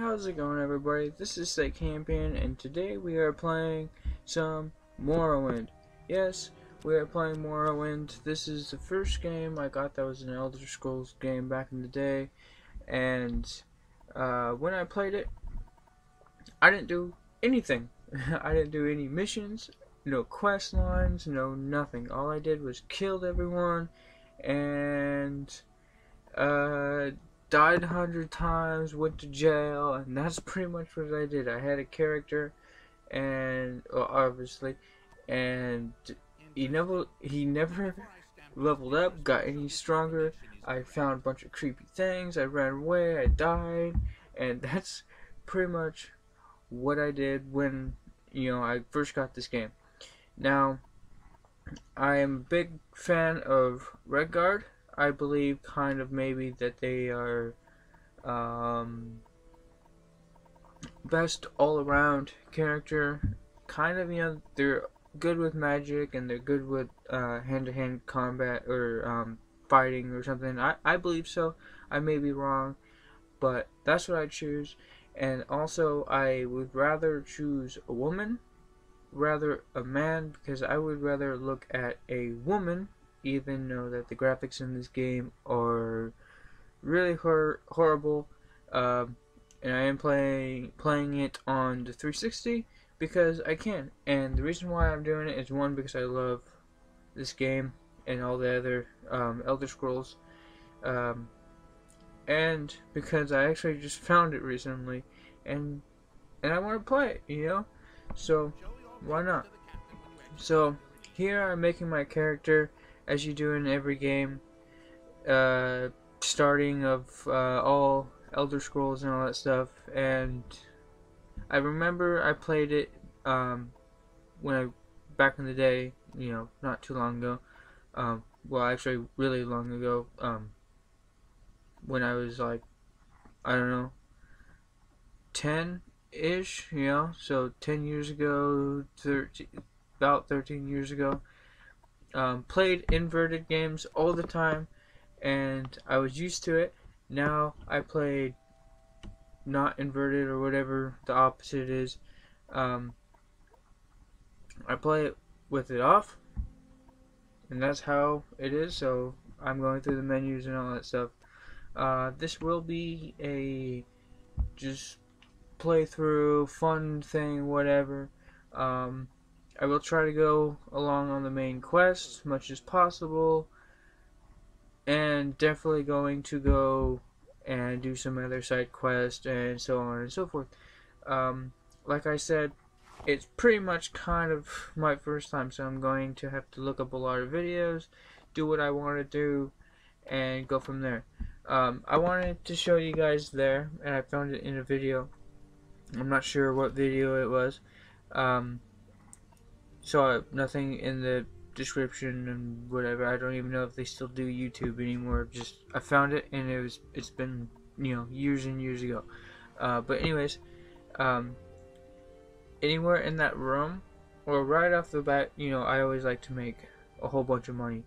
how's it going everybody? This is State Campion and today we are playing some Morrowind. Yes, we are playing Morrowind. This is the first game I got that was an Elder Scrolls game back in the day and uh, when I played it I didn't do anything. I didn't do any missions, no quest lines, no nothing. All I did was killed everyone and uh died a hundred times, went to jail, and that's pretty much what I did. I had a character, and well, obviously, and he never he never leveled up, got any stronger. I found a bunch of creepy things. I ran away. I died, and that's pretty much what I did when you know I first got this game. Now, I am a big fan of Redguard. I believe kind of maybe that they are um, best all around character. Kind of, you know, they're good with magic and they're good with hand to hand combat or um, fighting or something. I, I believe so. I may be wrong, but that's what I choose. And also, I would rather choose a woman rather a man because I would rather look at a woman even know that the graphics in this game are really hor horrible. Um, and I am playing playing it on the 360 because I can. And the reason why I'm doing it is one because I love this game and all the other um, Elder Scrolls, um, and because I actually just found it recently, and and I want to play it, you know. So why not? So here I'm making my character as you do in every game, uh, starting of uh, all Elder Scrolls and all that stuff. And I remember I played it um, when I back in the day, you know, not too long ago. Um, well, actually, really long ago. Um, when I was like, I don't know, ten ish, you know, so ten years ago, 13, about thirteen years ago. Um, played inverted games all the time, and I was used to it. Now I play not inverted or whatever the opposite is. Um, I play it with it off, and that's how it is. So I'm going through the menus and all that stuff. Uh, this will be a just playthrough, fun thing, whatever. Um, I will try to go along on the main quest as much as possible. And definitely going to go and do some other side quests and so on and so forth. Um, like I said, it's pretty much kind of my first time, so I'm going to have to look up a lot of videos, do what I want to do, and go from there. Um, I wanted to show you guys there, and I found it in a video. I'm not sure what video it was. Um, saw nothing in the description and whatever. I don't even know if they still do YouTube anymore. Just I found it and it was it's been you know years and years ago. Uh, but anyways, um, anywhere in that room or right off the bat, you know I always like to make a whole bunch of money.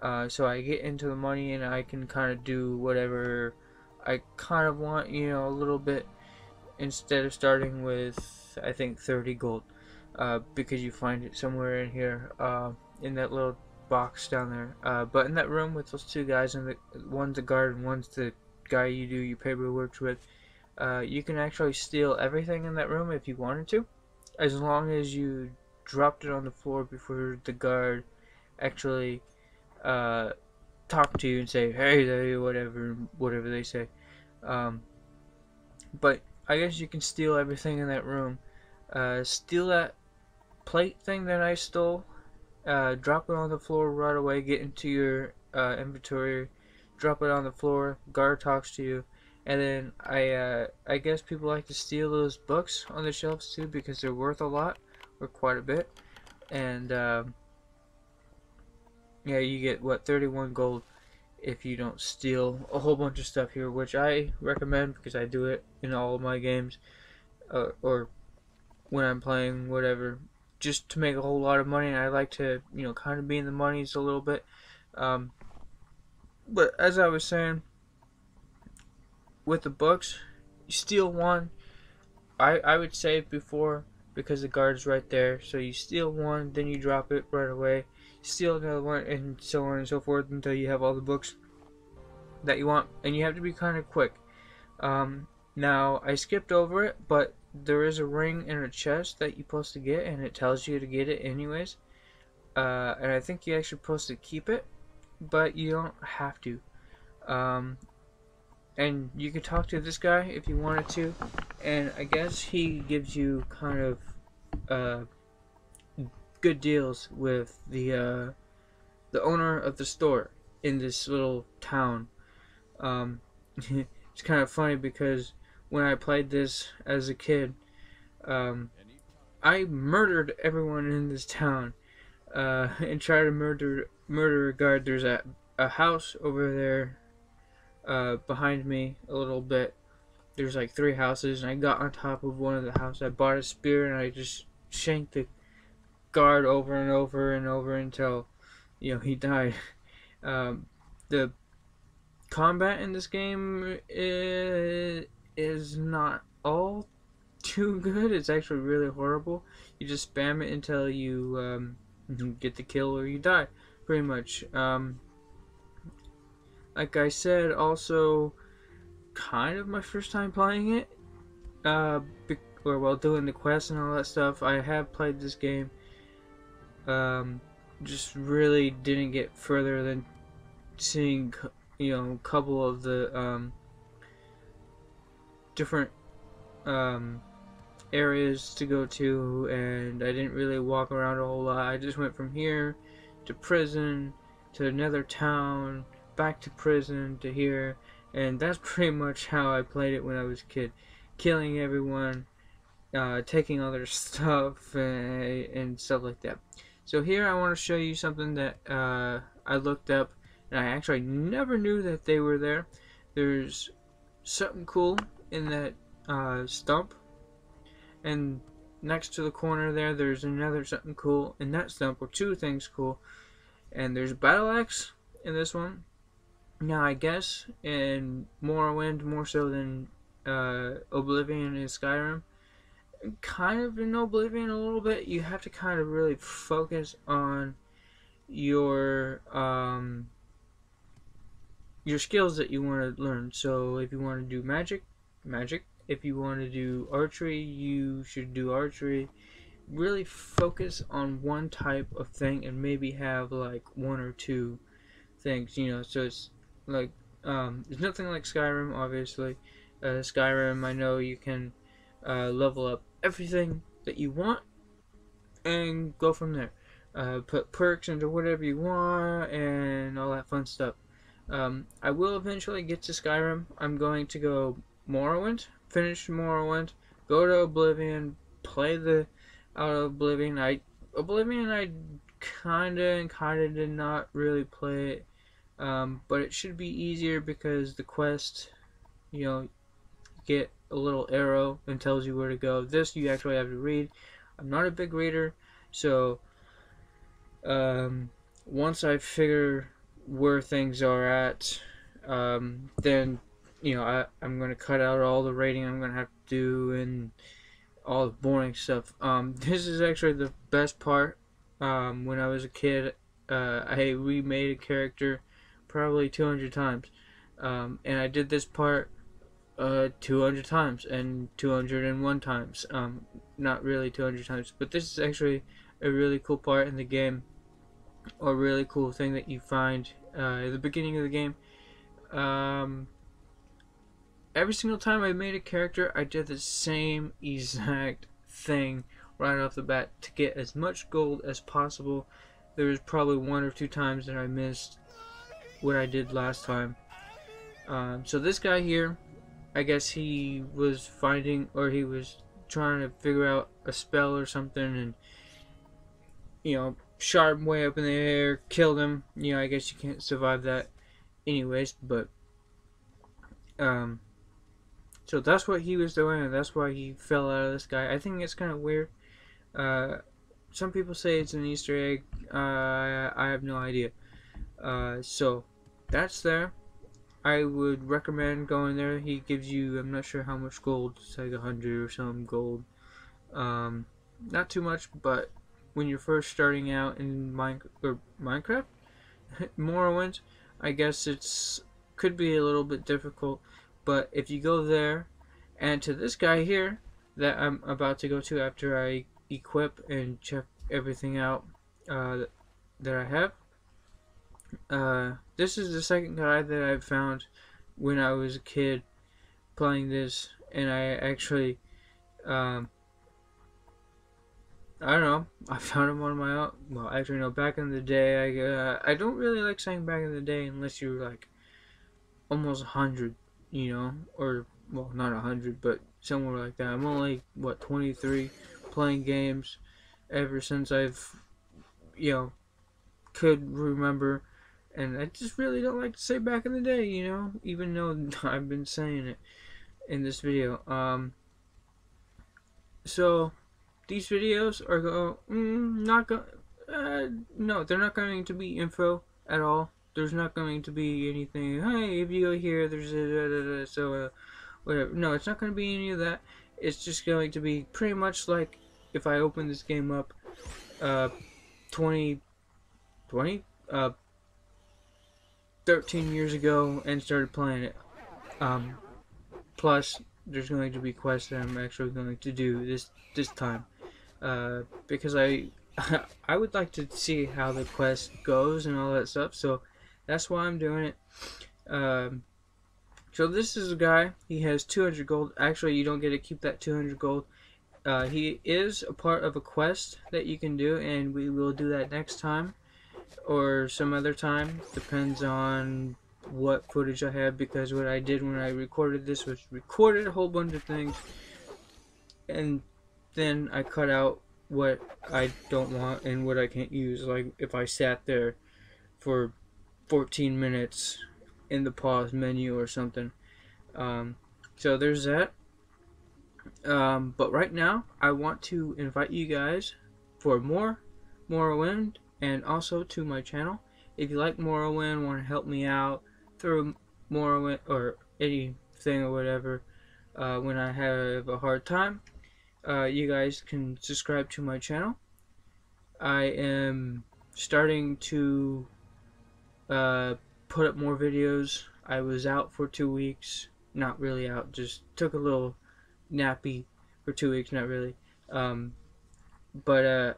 Uh, so I get into the money and I can kind of do whatever I kind of want, you know, a little bit instead of starting with I think 30 gold uh, because you find it somewhere in here uh, in that little box down there. Uh, but in that room with those two guys, and the one's the guard and one's the guy you do your paperwork with, uh, you can actually steal everything in that room if you wanted to, as long as you dropped it on the floor before the guard actually uh, talk to you and say, "Hey, there," whatever, whatever they say. Um, but I guess you can steal everything in that room. Uh, steal that plate thing that I stole, uh, drop it on the floor right away, get into your uh, inventory, drop it on the floor, guard talks to you, and then I uh, I guess people like to steal those books on the shelves too because they're worth a lot or quite a bit, and um, yeah, you get what 31 gold if you don't steal a whole bunch of stuff here, which I recommend because I do it in all of my games, uh, or when I'm playing whatever just to make a whole lot of money, and I like to, you know, kind of be in the monies a little bit. Um, but as I was saying, with the books, you steal one. I I would say before because the guard's right there. So you steal one, then you drop it right away. Steal another one, and so on and so forth until you have all the books that you want. And you have to be kind of quick. Um, now I skipped over it, but there is a ring in a chest that you're supposed to get, and it tells you to get it anyways. Uh, and I think you're actually supposed to keep it, but you don't have to. Um, and you could talk to this guy if you wanted to, and I guess he gives you kind of uh, good deals with the uh, the owner of the store in this little town. Um, it's kind of funny because when I played this as a kid, um, I murdered everyone in this town uh, and tried to murder murder a guard. There's a a house over there uh, behind me a little bit. There's like three houses, and I got on top of one of the houses. I bought a spear and I just shanked the guard over and over and over until you know he died. Um, the combat in this game is, is not all too good. It's actually really horrible. You just spam it until you um, get the kill or you die, pretty much. Um, like I said, also kind of my first time playing it, uh, or while doing the quest and all that stuff. I have played this game. Um, just really didn't get further than seeing, you know, a couple of the um, different um, areas to go to, and I didn't really walk around a whole lot. I just went from here to prison to another town back to prison to here, and that's pretty much how I played it when I was a kid, killing everyone, uh, taking all their stuff and, and, stuff like that. So here I want to show you something that uh, I looked up, and I actually never knew that they were there. There's something cool in that uh, stump, and next to the corner there, there's another something cool in that stump, or two things cool. And there's battle axe in this one, now, I guess in Morrowind, more so than uh, Oblivion and Skyrim, kind of in Oblivion a little bit, you have to kind of really focus on your um, your skills that you want to learn. So, if you want to do magic, magic. If you want to do archery, you should do archery. Really focus on one type of thing and maybe have like one or two things, you know, so it's like um, there's nothing like Skyrim, obviously. Uh, Skyrim, I know you can uh, level up everything that you want and go from there. Uh, put perks into whatever you want and all that fun stuff. Um, I will eventually get to Skyrim. I'm going to go Morrowind, finish Morrowind, go to Oblivion, play the out of Oblivion. I Oblivion, I kinda and kinda did not really play it um, but it should be easier because the quest, you know, get a little arrow and tells you where to go. This you actually have to read. I'm not a big reader, so um, once I figure where things are at, um, then you know I, I'm gonna cut out all the rating I'm gonna have to do and all the boring stuff. Um, this is actually the best part. Um, when I was a kid, uh, I remade a character probably 200 times. Um, and I did this part uh, 200 times and 201 times. Um, not really 200 times, but this is actually a really cool part in the game, or really cool thing that you find uh, at the beginning of the game. Um, every single time I made a character, I did the same exact thing right off the bat to get as much gold as possible. There was probably one or two times that I missed what I did last time. Um, so this guy here, I guess he was finding, or he was trying to figure out a spell or something, and you know, shot him way up in the air, killed him. You know, I guess you can't survive that, anyways. But um, so that's what he was doing, and that's why he fell out of the sky. I think it's kind of weird. Uh, some people say it's an Easter egg. Uh, I have no idea. Uh, so that's there. I would recommend going there. He gives you, I'm not sure how much gold, it's like a hundred or some gold. Um, not too much, but when you're first starting out in Mine or Minecraft, Morrowind, I guess it's could be a little bit difficult. But if you go there, and to this guy here that I'm about to go to after I equip and check everything out uh, that I have, uh, this is the second guy that I found when I was a kid playing this, and I actually, um, I don't know, I found him on my own. Well, actually, no, back in the day, I uh, I don't really like saying back in the day unless you're like almost a hundred, you know, or well, not a hundred, but somewhere like that. I'm only what 23, playing games ever since I've, you know, could remember and I just really don't like to say back in the day, you know, even though I've been saying it in this video. Um, so these videos are go mm, not go uh, no, they're not going to be info at all. There's not going to be anything. Hey, if you go here, there's a so uh, whatever. No, it's not going to be any of that. It's just going to be pretty much like if I open this game up, uh, 20, 20, uh, 13 years ago and started playing it. Um, plus, there's going to be quests that I'm actually going to do this this time uh, because I I would like to see how the quest goes and all that stuff. So that's why I'm doing it. Um, so this is a guy. He has 200 gold. Actually, you don't get to keep that 200 gold. Uh, he is a part of a quest that you can do, and we will do that next time or some other time. Depends on what footage I have because what I did when I recorded this was recorded a whole bunch of things and then I cut out what I don't want and what I can't use. Like if I sat there for 14 minutes in the pause menu or something. Um, so there's that. Um, but right now, I want to invite you guys for more Morrowind and also to my channel. If you like Morrowind, want to help me out through Morrowind or anything or whatever uh, when I have a hard time, uh, you guys can subscribe to my channel. I am starting to uh, put up more videos. I was out for two weeks. Not really out, just took a little nappy for two weeks, not really. Um, but uh,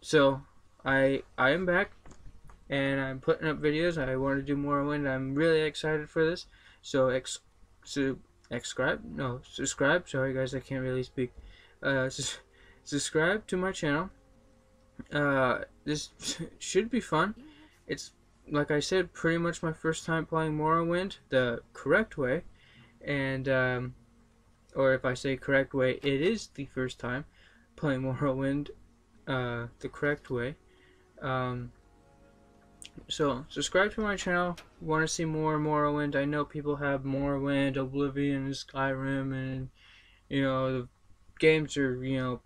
so I I am back and I'm putting up videos. I want to do Morrowind. I'm really excited for this. So ex so subscribe no subscribe. Sorry guys, I can't really speak. Uh, subscribe to my channel. Uh, this should be fun. It's like I said, pretty much my first time playing Morrowind the correct way, and um, or if I say correct way, it is the first time playing Morrowind uh, the correct way. Um, so, subscribe to my channel. Want to see more Morrowind? I know people have Morrowind, Oblivion, Skyrim, and you know the games are you know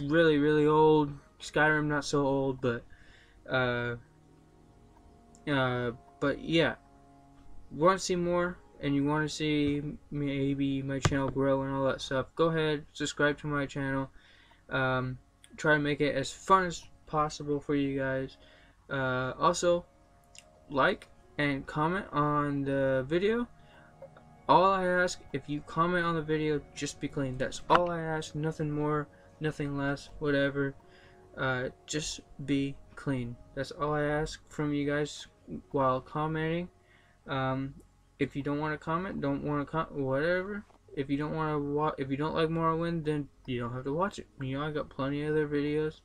really really old. Skyrim not so old, but uh, uh, but yeah, want to see more? and you want to see maybe my channel grow and all that stuff, go ahead, subscribe to my channel. Um, try to make it as fun as possible for you guys. Uh, also, like and comment on the video. All I ask, if you comment on the video, just be clean. That's all I ask. Nothing more, nothing less, whatever. Uh, just be clean. That's all I ask from you guys while commenting. Um, if you don't want to comment, don't want to comment, whatever. If you don't want to watch, if you don't like Morrowind, then you don't have to watch it. You know, I got plenty of other videos.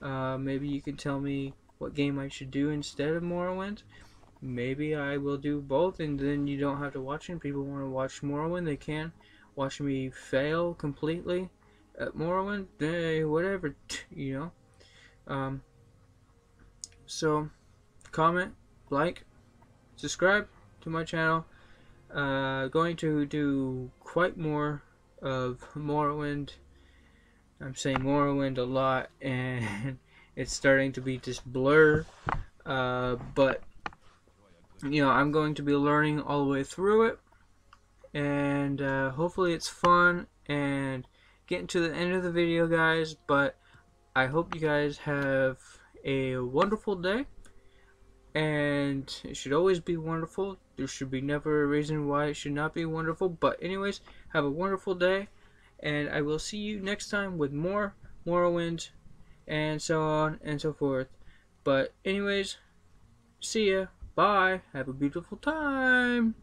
Uh, maybe you can tell me what game I should do instead of Morrowind. Maybe I will do both, and then you don't have to watch it. People want to watch Morrowind, they can. Watch me fail completely at Morrowind, eh, whatever, you know. Um, so, comment, like, subscribe to my channel. Uh, going to do quite more of Morrowind. I'm saying Morrowind a lot, and it's starting to be just blur. Uh, but you know, I'm going to be learning all the way through it, and uh, hopefully it's fun and getting to the end of the video, guys. But I hope you guys have a wonderful day, and it should always be wonderful. There should be never a reason why it should not be wonderful. But anyways, have a wonderful day, and I will see you next time with more Morrowind, and so on and so forth. But anyways, see ya. Bye. Have a beautiful time.